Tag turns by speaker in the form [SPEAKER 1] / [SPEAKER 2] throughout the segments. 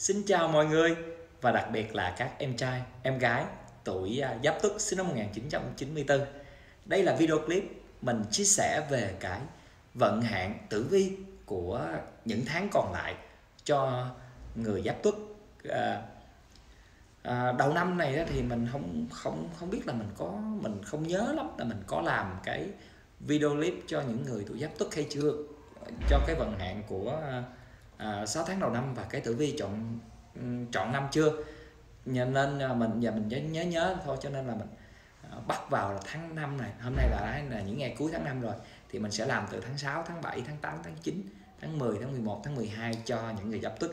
[SPEAKER 1] Xin chào mọi người và đặc biệt là các em trai, em gái tuổi à, Giáp Tuất sinh năm 1994. Đây là video clip mình chia sẻ về cái vận hạn tử vi của những tháng còn lại cho người Giáp Tuất. À, à, đầu năm này thì mình không không không biết là mình có mình không nhớ lắm là mình có làm cái video clip cho những người tuổi Giáp Tuất hay chưa cho cái vận hạn của à, à, 6 tháng đầu năm và cái tử vi chọn ừ, chọn năm chưa? Nên à, mình giờ mình nhớ nhớ nhớ thôi cho nên là mình à, bắt vào là tháng 5 này. Hôm nay là là những ngày cuối tháng 5 rồi. Thì mình sẽ làm từ tháng 6 tháng 7 tháng 8 tháng 9 tháng 10 tháng 11 tháng 12 cho những người giáp tuất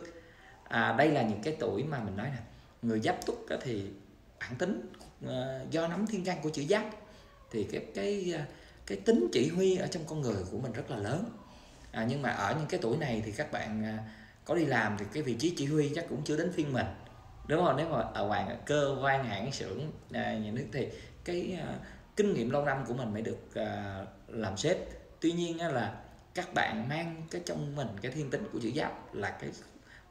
[SPEAKER 1] à, đây là những cái tuổi mà mình nói nè người giáp tuất thì bản tính ờ, do nắm thiên can của chữ giáp. Thì cái cái à, cái tính chỉ huy ở trong con người của mình rất là lớn à, nhưng mà ở những cái tuổi này thì các bạn à, có đi làm thì cái vị trí chỉ huy chắc cũng chưa đến phiên mình. Đúng không? Nếu mà ở ngoài cơ quan hãng xưởng à, nhà nước thì cái à, kinh nghiệm lâu năm của mình mới được à, làm sếp. Tuy nhiên á, là các bạn mang cái trong mình cái thiên tính của chữ giáp là cái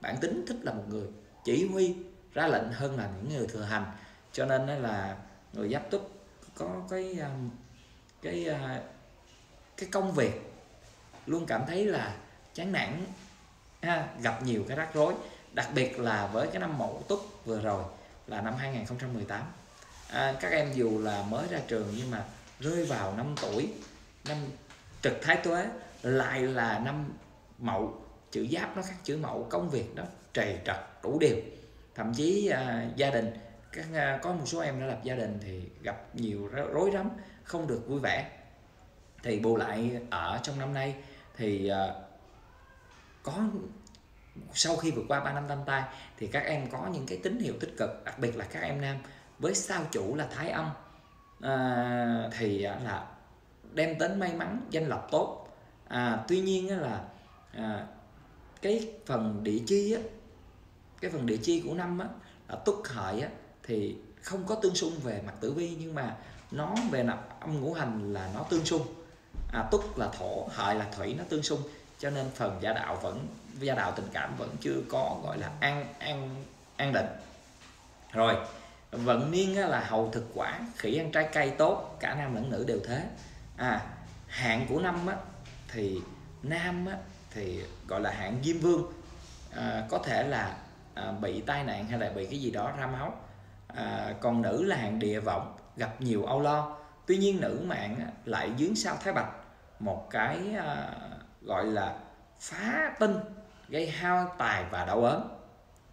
[SPEAKER 1] bản tính thích là một người chỉ huy ra lệnh hơn là những người thừa hành. Cho nên là người giáp túc có cái à, cái à, cái công việc luôn cảm thấy là chán nản ha, gặp nhiều cái rắc rối. Đặc biệt là với cái năm mậu tuất vừa rồi là năm 2018 à, các em dù là mới ra trường nhưng mà rơi vào năm tuổi năm trực thái tuế lại là năm mậu. Chữ giáp nó khác chữ mậu công việc nó trầy trật đủ điều. Thậm chí à, gia đình các à, có một số em đã lập gia đình thì gặp nhiều rối rắm không được vui vẻ. Thì bù lại ở trong năm nay thì uh, có sau khi vượt qua 3 năm tam tai thì các em có những cái tín hiệu tích cực đặc biệt là các em nam với sao chủ là thái âm. À, thì ờ, là đem đến may mắn danh lộc tốt. À, tuy nhiên là à, cái phần địa chi á, cái phần địa chi của năm á, là tuất hợi á, thì không có tương xung về mặt tử vi nhưng mà nó về nạp âm ngũ hành là nó tương xung à, tuất là thổ hợi là thủy nó tương xung. Cho nên phần gia đạo vẫn gia đạo tình cảm vẫn chưa có gọi là an an an định. Rồi vận niên là hầu thực quả khỉ ăn trái cây tốt cả nam lẫn nữ đều thế. À hạn của năm á, thì nam á, thì gọi là hạn diêm vương. À, có thể là à, bị tai nạn hay là bị cái gì đó ra máu. À, còn nữ là hạn địa vọng gặp nhiều âu lo. Tuy nhiên nữ mạng á, lại dướng sao thái bạch một cái uh, gọi là phá tinh gây hao tài và đau ốm.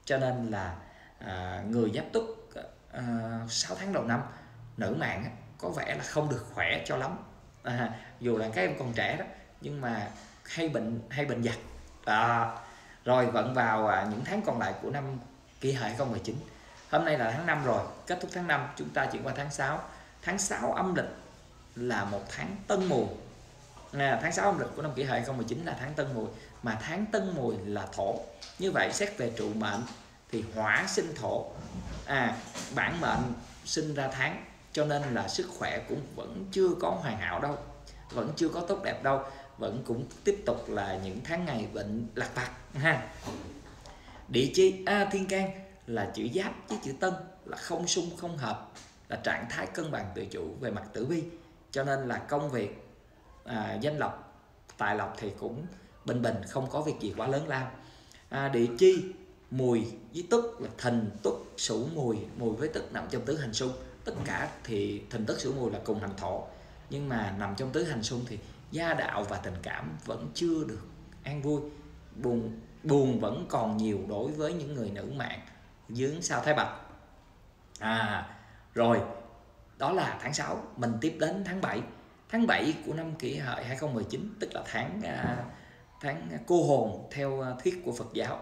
[SPEAKER 1] Cho nên là uh, người giáp túc à, uh, 6 tháng đầu năm nữ mạng có vẻ là không được khỏe cho lắm. À, dù là các em còn trẻ đó nhưng mà hay bệnh hay bệnh giặt à, rồi vận vào à, những tháng còn lại của năm kỷ hợi 2019 hôm nay là tháng 5 rồi kết thúc tháng 5 chúng ta chuyển qua tháng 6 tháng 6 âm lịch là một tháng tân mùa à, tháng 6 âm lịch của năm kỷ hợi 2019 là tháng tân mùi mà tháng tân mùi là thổ. Như vậy xét về trụ mệnh thì hỏa sinh thổ. À bản mệnh sinh ra tháng cho nên là sức khỏe cũng vẫn chưa có hoàn hảo đâu vẫn chưa có tốt đẹp đâu vẫn cũng tiếp tục là những tháng ngày bệnh lạc vặt ha. Địa chi? A thiên can là chữ giáp với chữ tân là không xung không hợp là trạng thái cân bằng tự chủ về mặt tử vi cho nên là công việc à, danh lộc tài lộc thì cũng bình bình không có việc gì quá lớn lao. À, địa chi mùi với tức là thìn tức sửu mùi. Mùi với tức nằm trong tứ hành xung. Tất cả thì thìn tức sửu mùi là cùng hành thổ. Nhưng mà nằm trong tứ hành xung thì gia đạo và tình cảm vẫn chưa được an vui. Buồn buồn vẫn còn nhiều đối với những người nữ mạng. Dướng sao thái bạch? À rồi đó là tháng 6 mình tiếp đến tháng 7 tháng 7 của năm kỷ hợi 2019 tức là tháng à, tháng cô hồn theo à, thuyết của Phật giáo,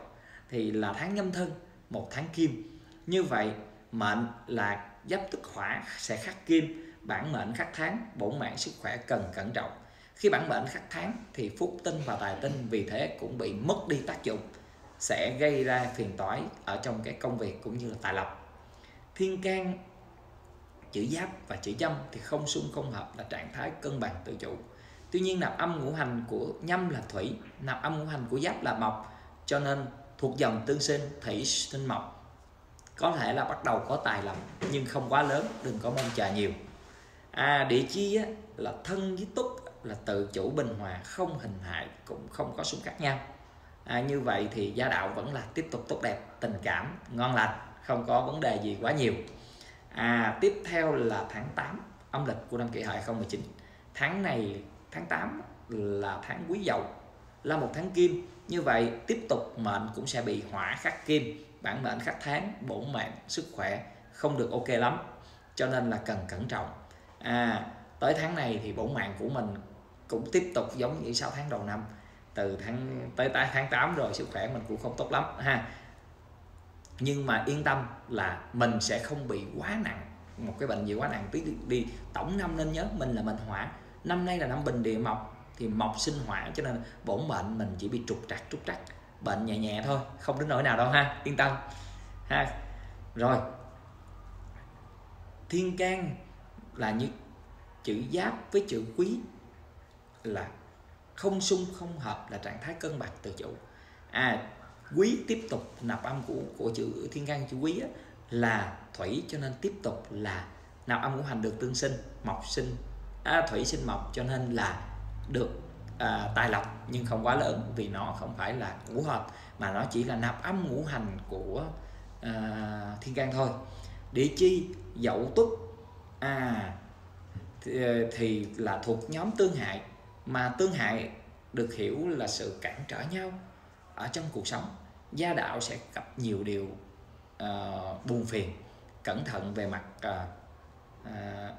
[SPEAKER 1] thì là tháng nhâm thân, một tháng kim. Như vậy, mệnh là giáp tức hỏa sẽ khắc kim, bản mệnh khắc tháng, bổn mạng sức khỏe cần cẩn trọng. Khi bản mệnh khắc tháng thì phúc tinh và tài tinh vì thế cũng bị mất đi tác dụng, sẽ gây ra phiền toái ở trong cái công việc cũng như là tài lộc. Thiên can chữ giáp và chữ nhâm thì không xung không hợp là trạng thái cân bằng tự chủ. Tuy nhiên nạp âm ngũ hành của nhâm là thủy nạp âm ngũ hành của giáp là mộc cho nên thuộc dòng tương sinh thủy sinh mộc. Có thể là bắt đầu có tài lộc nhưng không quá lớn đừng có mong chờ nhiều. À địa chi á, là thân với túc là tự chủ bình hòa không hình hại cũng không có xung khắc nhau. À, như vậy thì gia đạo vẫn là tiếp tục tốt đẹp tình cảm ngon lành không có vấn đề gì quá nhiều à tiếp theo là tháng 8 âm lịch của năm kỷ hợi 2019 tháng này, tháng 8 là tháng quý dậu, là một tháng kim. Như vậy, tiếp tục mệnh cũng sẽ bị hỏa khắc kim. Bản mệnh khắc tháng bổn mạng sức khỏe không được ok lắm, cho nên là cần cẩn trọng. À tới tháng này thì bổn mạng của mình cũng tiếp tục giống như 6 tháng đầu năm. Từ tháng, tới tháng 8 rồi, sức khỏe mình cũng không tốt lắm, ha nhưng mà yên tâm là mình sẽ không bị quá nặng một cái bệnh gì quá nặng. Tí đi, đi tổng năm nên nhớ mình là mệnh hỏa. Năm nay là năm bình địa mộc thì mộc sinh hỏa cho nên bổn mệnh mình chỉ bị trục trặc trục trặc. Bệnh nhẹ nhẹ thôi không đến nỗi nào đâu ha yên tâm ha. Rồi thiên can là như chữ giáp với chữ quý là không xung không hợp là trạng thái cân bằng tự chủ. À quý tiếp tục nạp âm của của chữ thiên can chữ quý á, là thủy cho nên tiếp tục là nạp âm ngũ hành được tương sinh mộc sinh à, thủy sinh mộc cho nên là được à, tài lộc nhưng không quá lớn vì nó không phải là ngũ hợp mà nó chỉ là nạp âm ngũ hành của à, thiên can thôi. Địa chi? Dậu tuất à thì, thì là thuộc nhóm tương hại mà tương hại được hiểu là sự cản trở nhau ở trong cuộc sống gia đạo sẽ gặp nhiều điều uh, buồn phiền. Cẩn thận về mặt ờ, ờ, uh, uh,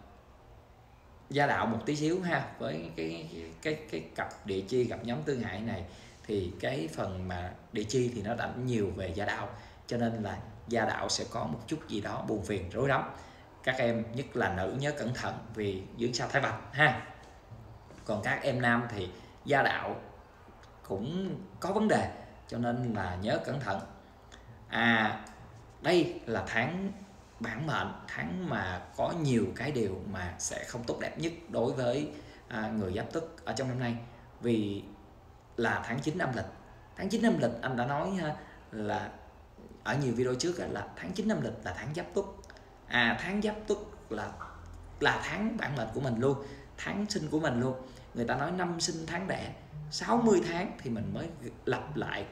[SPEAKER 1] gia đạo một tí xíu ha. Với cái cái cái cặp địa chi gặp nhóm tương hại này thì cái phần mà địa chi thì nó đánh nhiều về gia đạo. Cho nên là gia đạo sẽ có một chút gì đó buồn phiền rối rắm. Các em nhất là nữ nhớ cẩn thận vì dưỡng sao thái bạch ha. Còn các em nam thì gia đạo cũng có vấn đề cho nên là nhớ cẩn thận. À đây là tháng bản mệnh tháng mà có nhiều cái điều mà sẽ không tốt đẹp nhất đối với à, người giáp tức ở trong năm nay. Vì là tháng 9 âm lịch. Tháng 9 âm lịch anh đã nói ha, là ở nhiều video trước là tháng 9 âm lịch là tháng giáp tuất à tháng giáp tuất là là tháng bản mệnh của mình luôn tháng sinh của mình luôn. Người ta nói năm sinh tháng đẻ 60 tháng thì mình mới lặp lại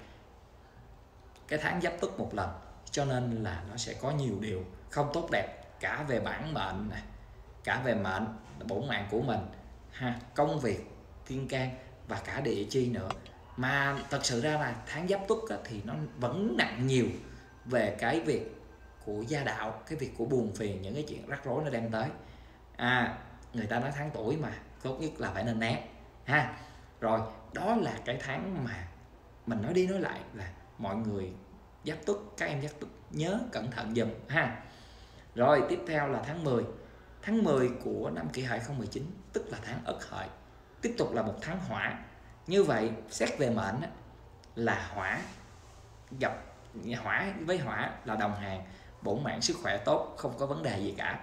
[SPEAKER 1] cái tháng giáp tuất một lần. Cho nên là nó sẽ có nhiều điều không tốt đẹp, cả về bản mệnh này, cả về mệnh bổn mạng của mình, ha, công việc, thiên can và cả địa chi nữa. Mà thật sự ra là tháng giáp tuất thì nó vẫn nặng nhiều về cái việc của gia đạo, cái việc của buồn phiền, những cái chuyện rắc rối nó đem tới. À người ta nói tháng tuổi mà, tốt nhất là phải nên né, ha. Rồi, đó là cái tháng mà mình nói đi nói lại là mọi người giáp tuất các em giáp tuất nhớ cẩn thận dùm ha. Rồi tiếp theo là tháng 10 tháng 10 của năm kỷ hợi 2019 tức là tháng ất hợi tiếp tục là một tháng hỏa. Như vậy xét về mệnh là hỏa gặp hỏa với hỏa là đồng hàng bổn mạng sức khỏe tốt không có vấn đề gì cả.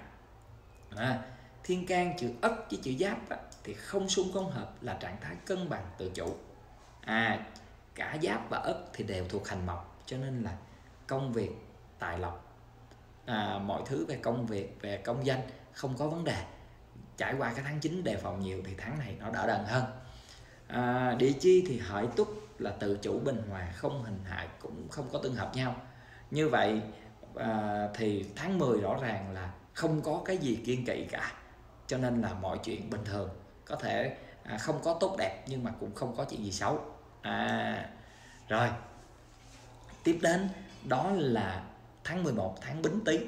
[SPEAKER 1] À, thiên can chữ ất với chữ giáp á, thì không xung không hợp là trạng thái cân bằng tự chủ. À cả giáp và ất thì đều thuộc hành mộc. Cho nên là công việc tài lộc à, mọi thứ về công việc về công danh không có vấn đề. Trải qua cái tháng 9 đề phòng nhiều thì tháng này nó đỡ đần hơn. À, địa chi thì hợi túc là tự chủ bình hòa không hình hại cũng không có tương hợp nhau. Như vậy à, thì tháng 10 rõ ràng là không có cái gì kiên kỵ cả. Cho nên là mọi chuyện bình thường. Có thể à, không có tốt đẹp nhưng mà cũng không có chuyện gì xấu à rồi. Tiếp đến đó là tháng 11 tháng Bính Tý.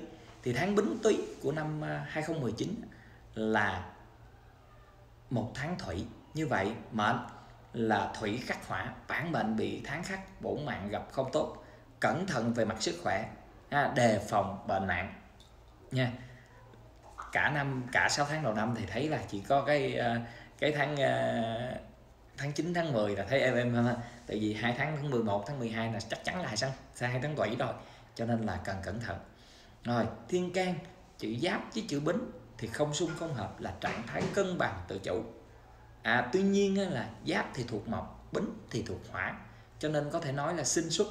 [SPEAKER 1] Thì tháng Bính Tý của năm à, 2019 là một tháng thủy như vậy mệnh là thủy khắc hỏa bản mệnh bị tháng khắc bổn mạng gặp không tốt. Cẩn thận về mặt sức khỏe ha, đề phòng bệnh nặng nha. Cả năm cả 6 tháng đầu năm thì thấy là chỉ có cái à, cái tháng à, tháng 9 tháng 10 là thấy em em ha tại vì hai tháng tháng 11 tháng 12 là chắc chắn là sang hai tháng quỷ rồi. Cho nên là cần cẩn thận. Rồi, thiên can, chữ giáp với chữ bính thì không xung, không hợp là trạng thái cân bằng tự chủ. À tuy nhiên là giáp thì thuộc mộc, bính thì thuộc hỏa. Cho nên có thể nói là sinh xuất,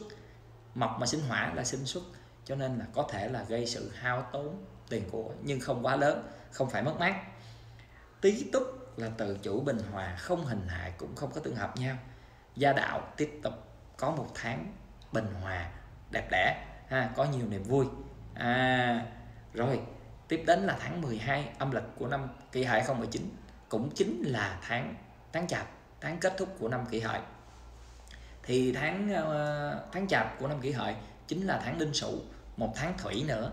[SPEAKER 1] mộc mà sinh hỏa là sinh xuất. Cho nên là có thể là gây sự hao tốn tiền của, nhưng không quá lớn, không phải mất mát. Tý túc là tự chủ bình hòa, không hình hại cũng không có tương hợp nhau. Gia đạo tiếp tục có một tháng bình hòa đẹp đẽ, ha, có nhiều niềm vui. À rồi, tiếp đến là tháng 12 âm lịch của năm kỷ hợi 2019 cũng chính là tháng tháng chạp, tháng kết thúc của năm kỷ hợi. Thì tháng ờ, tháng chạp của năm kỷ hợi chính là tháng đinh sửu, một tháng thủy nữa.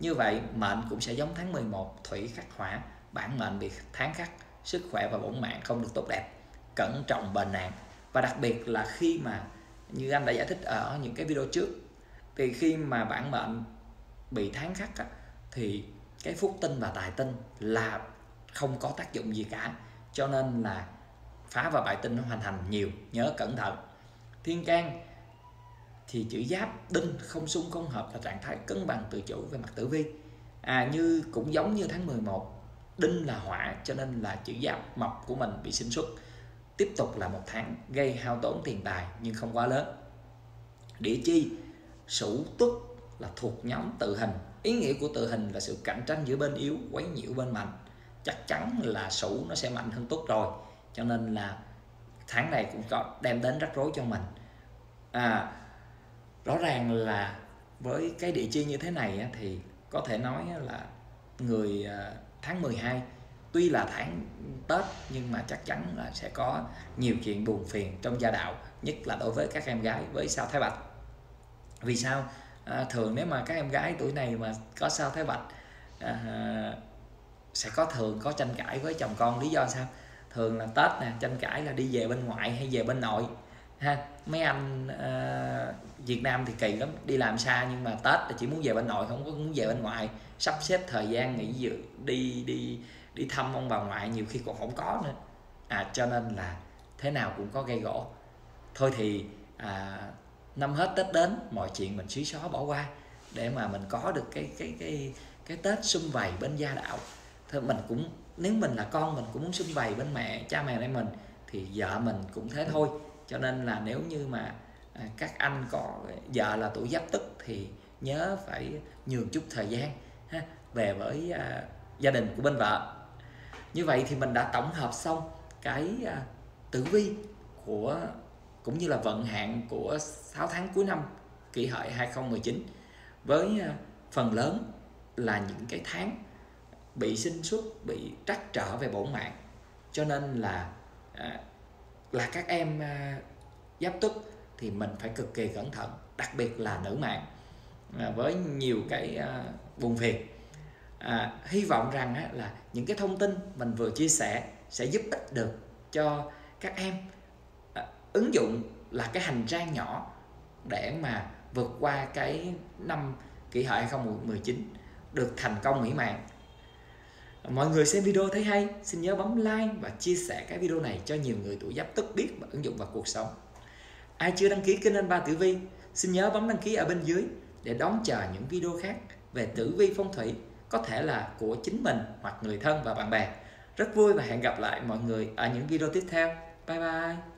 [SPEAKER 1] Như vậy, mệnh cũng sẽ giống tháng 11 thủy khắc hỏa bản mệnh bị tháng khắc sức khỏe và bổn mạng không được tốt đẹp cẩn trọng bệnh nạn. Và đặc biệt là khi mà như anh đã giải thích ở những cái video trước thì khi mà bản mệnh bị tháng khắc á, thì cái phúc tinh và tài tinh là không có tác dụng gì cả. Cho nên là phá và bại tinh nó hoàn thành nhiều nhớ cẩn thận. Thiên can thì chữ giáp đinh không xung không hợp là trạng thái cân bằng tự chủ về mặt tử vi. À như cũng giống như tháng 11 đinh là hỏa, cho nên là chữ giáp mộc của mình bị sinh xuất. Tiếp tục là một tháng, gây hao tốn tiền tài, nhưng không quá lớn. Địa chi? Sửu tuất là thuộc nhóm tự hình. Ý nghĩa của tự hình là sự cạnh tranh giữa bên yếu, quấy nhiễu bên mạnh. Chắc chắn là sửu nó sẽ mạnh hơn tuất rồi. Cho nên là tháng này cũng có đem đến rắc rối cho mình. À rõ ràng là với cái địa chi như thế này thì có thể nói là người à, tháng 12 tuy là tháng Tết nhưng mà chắc chắn là sẽ có nhiều chuyện buồn phiền trong gia đạo nhất là đối với các em gái với sao thái bạch. Vì sao? À, thường nếu mà các em gái tuổi này mà có sao thái bạch à, sẽ có thường có tranh cãi với chồng con lý do sao? Thường là tết nè tranh cãi là đi về bên ngoại hay về bên nội ha. Mấy anh uh, Việt Nam thì kỳ lắm đi làm xa nhưng mà Tết là chỉ muốn về bên nội không có muốn về bên ngoại. Sắp xếp thời gian nghỉ dự đi đi đi thăm ông bà ngoại nhiều khi còn không có nữa. À cho nên là thế nào cũng có gây gỗ. Thôi thì à, năm hết tết đến mọi chuyện mình xí xó bỏ qua để mà mình có được cái cái cái cái tết sum vầy bên gia đạo. Thôi mình cũng nếu mình là con mình cũng muốn sum vầy bên mẹ cha mẹ này mình thì vợ mình cũng thế thôi cho nên là nếu như mà à, các anh có vợ là tuổi giáp tức thì nhớ phải nhường chút thời gian ha về với à, gia đình của bên vợ. Như vậy thì mình đã tổng hợp xong cái à, tử vi của cũng như là vận hạn của 6 tháng cuối năm kỷ hợi 2019 với à, phần lớn là những cái tháng bị sinh xuất bị trắc trở về bổn mạng. Cho nên là à, là các em à, giáp tuất thì mình phải cực kỳ cẩn thận đặc biệt là nữ mạng à, với nhiều cái à, buồn phiền. À, hy vọng rằng á, là những cái thông tin mình vừa chia sẻ sẽ giúp ích được cho các em à, ứng dụng là cái hành trang nhỏ để mà vượt qua cái năm kỷ hợi 2019 được thành công mỹ mãn mọi người xem video thấy hay, xin nhớ bấm like và chia sẻ cái video này cho nhiều người tuổi giáp tức biết và ứng dụng vào cuộc sống. Ai chưa đăng ký kênh anh ba tử vi, xin nhớ bấm đăng ký ở bên dưới để đón chờ những video khác về tử vi phong thủy, có thể là của chính mình hoặc người thân và bạn bè. Rất vui và hẹn gặp lại mọi người ở những video tiếp theo. Bye bye.